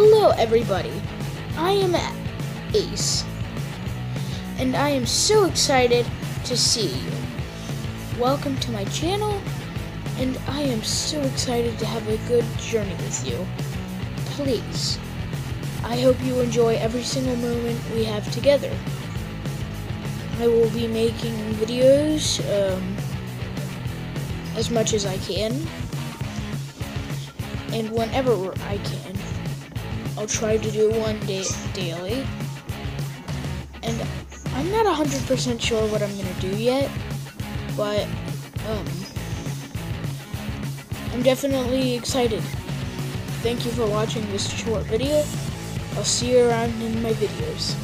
Hello, everybody. I am Ace, and I am so excited to see you. Welcome to my channel, and I am so excited to have a good journey with you. Please, I hope you enjoy every single moment we have together. I will be making videos um, as much as I can, and whenever I can. I'll try to do one day daily. And I'm not 100% sure what I'm going to do yet, but um, I'm definitely excited. Thank you for watching this short video. I'll see you around in my videos.